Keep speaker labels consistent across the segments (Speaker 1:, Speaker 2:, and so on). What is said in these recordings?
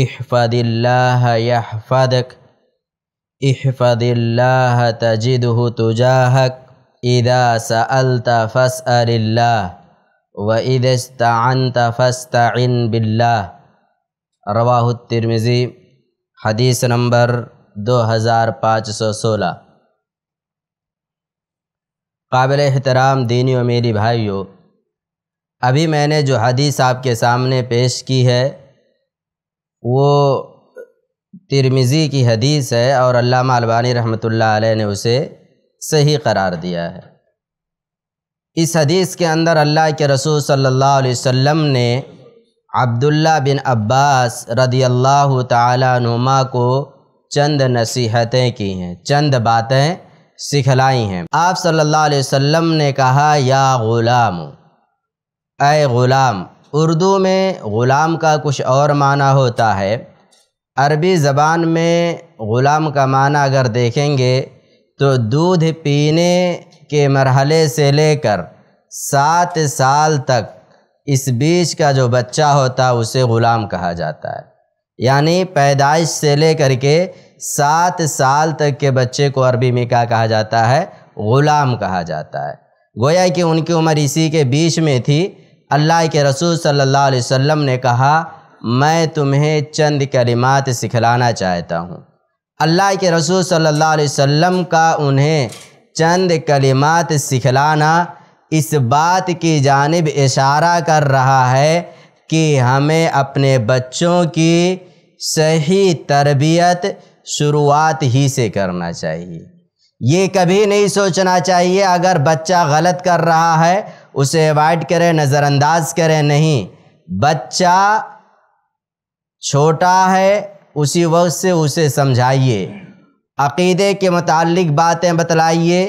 Speaker 1: इहफदिल्लाह यहफदक इहफदिल्लाह तजिदहु तुजाहक इदा सअलत फ़सअल्ला व इदस्तनत फ़स्तिन बिल्ला रवाह तिरमिज़ी हदीस नंबर 2516 काबिल एहतराम दीनी और मेरी भाइयों अभी मैंने जो हदीस आपके सामने पेश की है वो तिरमिज़ी की हदीस है और अल्लामा अलबानी रहमतुल्लाह अलैह ने उसे सही करार दिया है। इस हदीस के अंदर अल्लाह के रसूल सल्लल्लाहु अलैहि वसल्लम ने अब्दुल्ला बिन अब्बास रदी अल्लाह तुमा को चंद नसीहतें की हैं, चंद बातें सिखलाई हैं। आप सल्लल्लाहु अलैहि वसल्लम ने कहा, या ग़ुलाम, ए ग़ुलाम उर्दू में ग़ुलाम का कुछ और माना होता है। अरबी ज़बान में ग़ुलाम का माना अगर देखेंगे तो दूध पीने के मरहले से लेकर सात साल तक इस बीच का जो बच्चा होता है उसे ग़ुलाम कहा जाता है। यानी पैदाइश से लेकर के सात साल तक के बच्चे को अरबी में क्या कहा जाता है? ग़ुलाम कहा जाता है। गोया कि उनकी उम्र इसी के बीच में थी अल्लाह के रसूल सल्लल्लाहु अलैहि वसल्लम ने कहा, मैं तुम्हें चंद कलिमात सिखलाना चाहता हूँ। अल्लाह के रसूल सल्लल्लाहु अलैहि वसल्लम का उन्हें चंद कलिमात सिखलाना इस बात की जानब इशारा कर रहा है कि हमें अपने बच्चों की सही तरबियत शुरुआत ही से करना चाहिए। ये कभी नहीं सोचना चाहिए, अगर बच्चा गलत कर रहा है, उसे अवॉइड करें, नज़रअंदाज करें, नहीं। बच्चा छोटा है, उसी वक्त से उसे समझाइए। अक़ीदे के मुतालिक बातें बतलाइए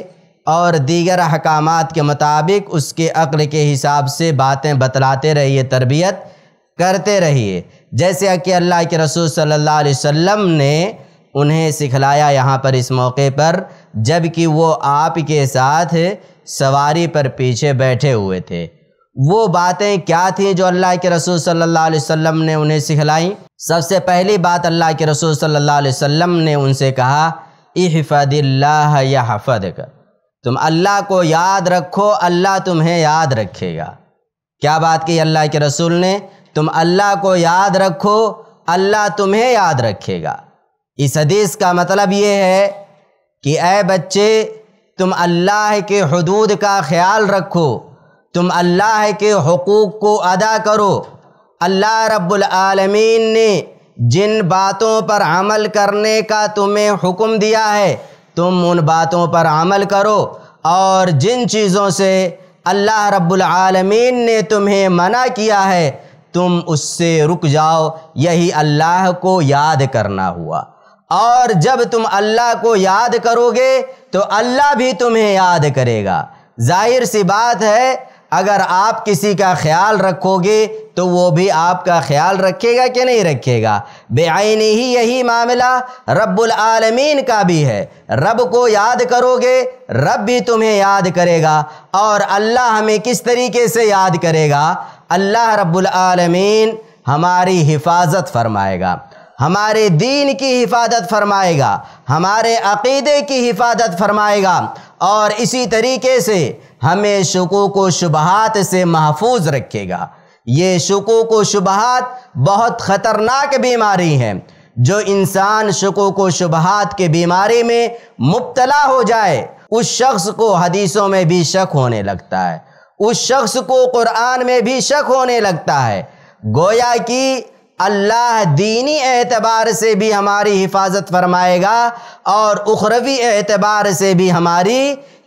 Speaker 1: और दीगर अहकाम के मुताबिक उसके अक्ल के हिसाब से बातें बतलाते रहिए, तरबियत करते रहिए। जैसे कि अल्लाह के रसूल सल्लल्लाहु अलैहि वसल्लम ने उन्हें सिखलाया यहाँ पर इस मौके पर जबकि वो आपके साथ सवारी पर पीछे बैठे हुए थे। वो बातें क्या थी जो अल्लाह के रसूल सल्लल्लाहु अलैहि वसल्लम ने उन्हें सिखलाई? सबसे पहली बात अल्लाह के रसूल सल्लल्लाहु अलैहि वसल्लम ने उनसे कहा, इहफ़दिल्लाह या हफ़द तुम अल्लाह को याद रखो, अल्लाह तुम्हें याद रखेगा। क्या बात की अल्लाह के रसूल ने? तुम अल्लाह को याद रखो, अल्लाह तुम्हें याद रखेगा। इस हदीस का मतलब ये है कि ए बच्चे, तुम अल्लाह के हदूद का ख्याल रखो। तुम अल्लाह के हकूक़ को अदा करो। अल्लाह रब्बुल आलमीन ने जिन बातों पर अमल करने का तुम्हें हुक्म दिया है, तुम उन बातों पर अमल करो। और जिन चीज़ों से अल्लाह रब्बुल आलमीन ने तुम्हें मना किया है, तुम उससे रुक जाओ। यही अल्लाह को याद करना हुआ। और जब तुम अल्लाह को याद करोगे तो अल्लाह भी तुम्हें याद करेगा। ज़ाहिर सी बात है, अगर आप किसी का ख्याल रखोगे तो वो भी आपका ख्याल रखेगा कि नहीं रखेगा? बेआईनी ही यही मामला रब्बुल आलमीन का भी है। रब को याद करोगे, रब भी तुम्हें याद करेगा। और अल्लाह हमें किस तरीके से याद करेगा? अल्लाह रब्बुल आलमीन हमारी हिफाजत फरमाएगा। हमारे दीन की हिफाजत फरमाएगा, हमारे अक़ीदे की हिफाजत फरमाएगा और इसी तरीके से हमें शुकूक व शुबहात से महफूज रखेगा। ये शुकूक व शुबहात बहुत ख़तरनाक बीमारी है, जो इंसान शुकूक व शुबहात के बीमारी में मुब्तला हो जाए, उस शख्स को हदीसों में भी शक होने लगता है, उस शख्स को कुरान में भी शक होने लगता है। गोया कि अल्लाह दीनी एतबार से भी हमारी हिफाजत फरमाएगा और उखरवी एतबार से भी हमारी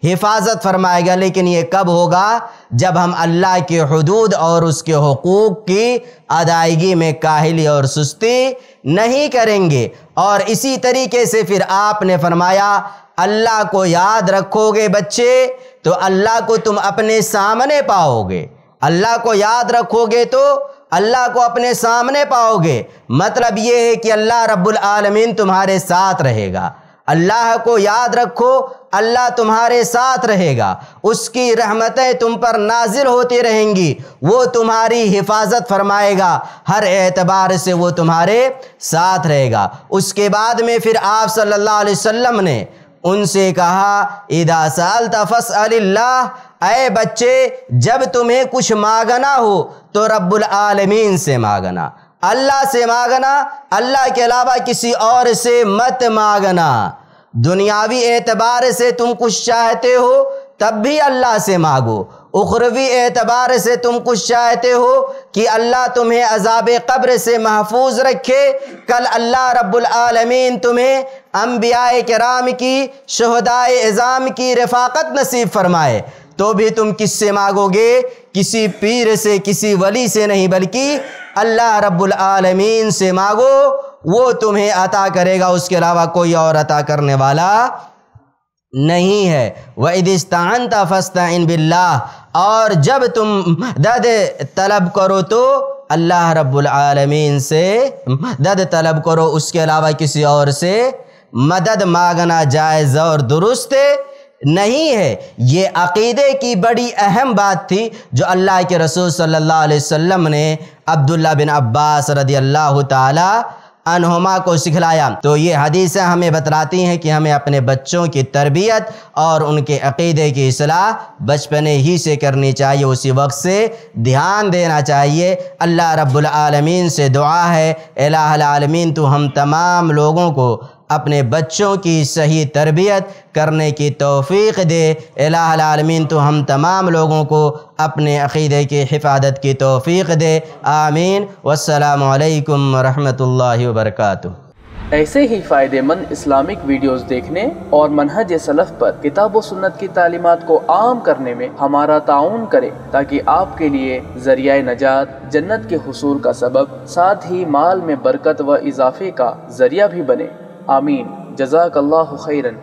Speaker 1: हिफाजत फरमाएगा। लेकिन ये कब होगा? जब हम अल्लाह के हदूद और उसके हकूक़ की अदायगी में काहिली और सुस्ती नहीं करेंगे। और इसी तरीके से फिर आपने फरमाया, अल्लाह को याद रखोगे बच्चे तो अल्लाह को तुम अपने सामने पाओगे। अल्लाह को याद रखोगे तो अल्लाह को अपने सामने पाओगे। मतलब ये है कि अल्लाह रब्बुल आलमीन तुम्हारे साथ रहेगा। अल्लाह को याद रखो, अल्लाह तुम्हारे साथ रहेगा। उसकी रहमतें तुम पर नाजिल होती रहेंगी। वो तुम्हारी हिफाजत फरमाएगा। हर एतबार से वो तुम्हारे साथ रहेगा। उसके बाद में फिर आप सल्लल्लाहु अलैहि वसल्लम ने उनसे कहा, इदा साल तफस अल्लाह अय बच्चे, जब तुम्हें कुछ मांगना हो तो रब्बुल आलमीन से मांगना। अल्लाह से मांगना, अल्लाह के अलावा किसी और से मत मांगना। दुनियावी एतबार से तुम कुछ चाहते हो, तब भी अल्लाह से मांगो। उखरवी एतबार से तुम कुछ चाहते हो, कि अल्लाह तुम्हें अजाब कब्र से महफूज रखे। कल अल्लाह रब्बुल आलमीन तुम्हें अम्बिया कराम की शहदाय एज़ाम की रफाकत नसीब फरमाए। तो भी तुम किससे मांगोगे? किसी पीर से, किसी वली से नहीं, बल्कि अल्लाह रब्बुल आलमीन से मांगो। वो तुम्हें अता करेगा, उसके अलावा कोई और अता करने वाला नहीं है। तफस्ता इन बिल्लाह। और जब तुम दद तलब करो तो अल्लाह रब्बुल आलमीन से दद तलब करो। उसके अलावा किसी और से मदद मांगना जायज़ और दुरुस्त नहीं है। ये अकीदे की बड़ी अहम बात थी जो अल्लाह के रसूल सल्लल्लाहु अलैहि वसल्लम ने अब्दुल्ला बिन अब्बास रदी अल्लाह ताला अनहुमा को सिखलाया। तो ये हदीसें हमें बतलाती हैं कि हमें अपने बच्चों की तरबियत और उनके अकीदे की असलाह बचपने ही से करनी चाहिए। उसी वक्त से ध्यान देना चाहिए। अल्लाह रब्बुल आलमीन से दुआ है अलामीन तो हम तमाम लोगों को अपने बच्चों की सही तरबियत करने की तोफ़ी दे। अलामीन तो हम तमाम लोगों को अपने अक़ीदे की हिफाजत की तोफ़ी दे। आमीन। वसलकम वरहमल वबरक
Speaker 2: ऐसे ही फ़ायदेमंद इस्लामिक वीडियोस देखने और मनहज सलफ़ पर किताब व सुन्नत की तालीमत को आम करने में हमारा ताउन करें, ताकि आपके लिए ज़रिया नजात, जन्नत के हसूल का सबब, साथ ही माल में बरकत व इजाफे का ज़रिया भी बने। आमीन। जजाक अल्लाह खैरन।